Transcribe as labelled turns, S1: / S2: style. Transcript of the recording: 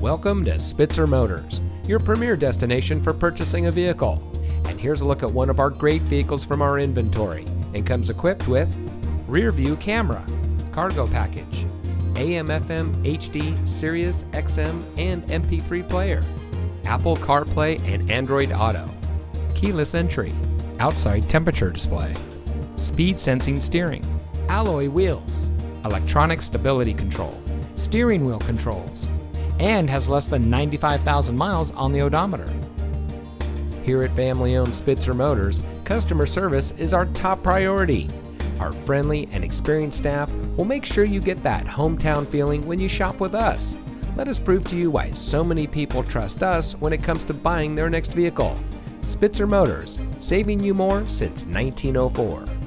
S1: Welcome to Spitzer Motors, your premier destination for purchasing a vehicle. And here's a look at one of our great vehicles from our inventory and comes equipped with rear view camera, cargo package, AM FM HD Sirius XM and MP3 player, Apple CarPlay and Android Auto, keyless entry, outside temperature display, speed sensing steering, alloy wheels, electronic stability control, steering wheel controls, and has less than 95,000 miles on the odometer. Here at family owned Spitzer Motors, customer service is our top priority. Our friendly and experienced staff will make sure you get that hometown feeling when you shop with us. Let us prove to you why so many people trust us when it comes to buying their next vehicle. Spitzer Motors, saving you more since 1904.